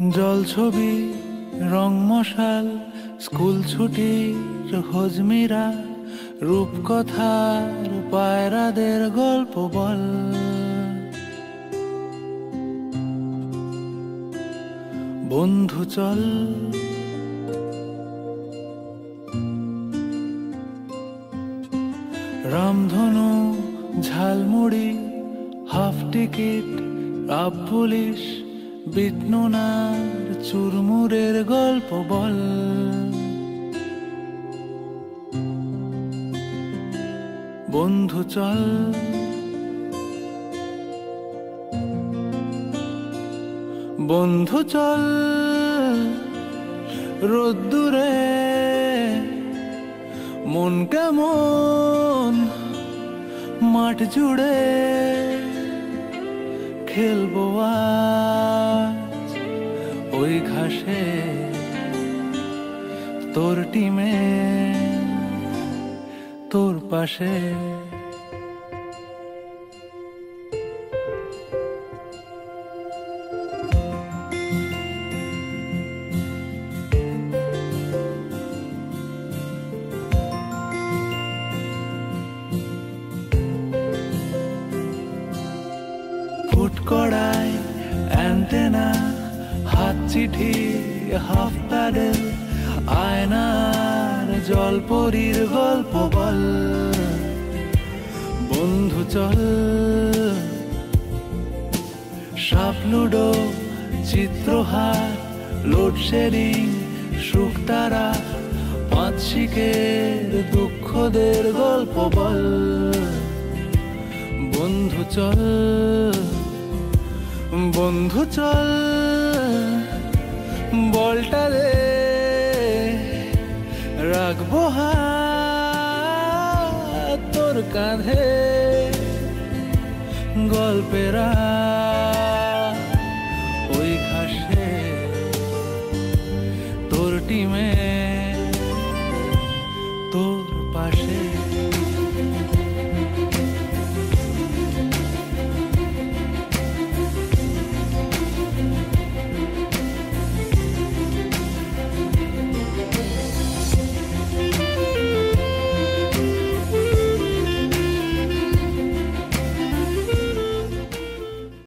জল ছবি, রং মশাল, স্কুল ছুটির হজমিরা, রূপকথার পায়রাদের গল্প বল। বন্ধু চল। রামধনু, jhalmuri, half ticket up police বিটনুনার চুরমুরের গল্প বল। বন্ধু, চল। বন্ধু, চল। রোদ্দুরে মন কেমন মাঠ জুড়ে খেলব আজ। তোর টিমে তোর পাশে। কড়াই অ্যান্টেনা হাত চিঠি হাফ প্যাডেল। আয়নার জলপরির গল্প বল। বন্ধু, চল। সাপ লুডো চিত্রহার, লোডশেডিং শুকতারা পাঁচ শিকের দুঃখদের গল্প বল। বন্ধু, চল। বন্ধু, চল। বলটা রে রাখব হাত তোর কাঁধে গল্পের আর